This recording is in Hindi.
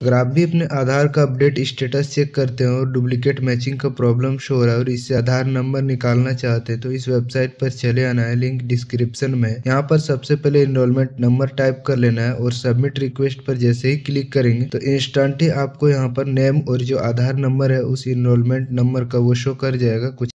अगर आप भी अपने आधार का अपडेट स्टेटस चेक करते हैं और डुप्लीकेट मैचिंग का प्रॉब्लम शो हो रहा है और इससे आधार नंबर निकालना चाहते हैं तो इस वेबसाइट पर चले आना है लिंक डिस्क्रिप्शन में। यहाँ पर सबसे पहले इनरोलमेंट नंबर टाइप कर लेना है और सबमिट रिक्वेस्ट पर जैसे ही क्लिक करेंगे तो इंस्टेंट ही आपको यहाँ पर नेम और जो आधार नंबर है, उस इनरोलमेंट नंबर का वो शो कर जाएगा। कुछ